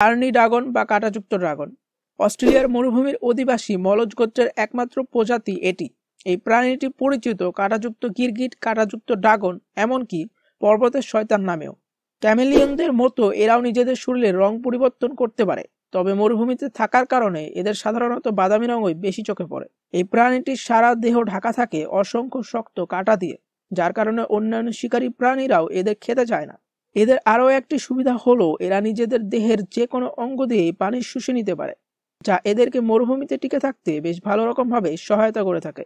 Arni dragon বা কাঁটাযুক্ত dragon. অস্ট্রেলিয়ার মরুভূমির অধিবাসী মলজ গোত্রের একমাত্র প্রজাতি এটি। এই প্রাণীটি পরিচিত কাঁটাযুক্ত গিরগিট, কাঁটাযুক্ত ড্রাগন, এমনকি পর্বতের শয়তান নামেও। ক্যামেলিয়নদের মতো এরাও নিজেদের শরীরের রং পরিবর্তন করতে পারে, তবে মরুভূমিতে থাকার কারণে এদের সাধারণত বাদামি রঙই বেশি চোখে পড়ে। এই প্রাণীটির সারা দেহ ঢাকা থাকে অসংখ্য শক্ত কাঁটা দিয়ে, যার কারণে অন্যান্য শিকারী প্রাণীরাও এদের খেতে চায় না। এদের আরও একটি সুবিধা হলো, এরা নিজেদের দেহের যে কোনো অঙ্গ দিয়ে পানি শুষে নিতে পারে, যা এদেরকে মরুভূমিতে টিকে থাকতে বেশ ভালো রকমভাবে সহায়তা করে থাকে।